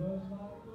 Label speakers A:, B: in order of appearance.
A: Does not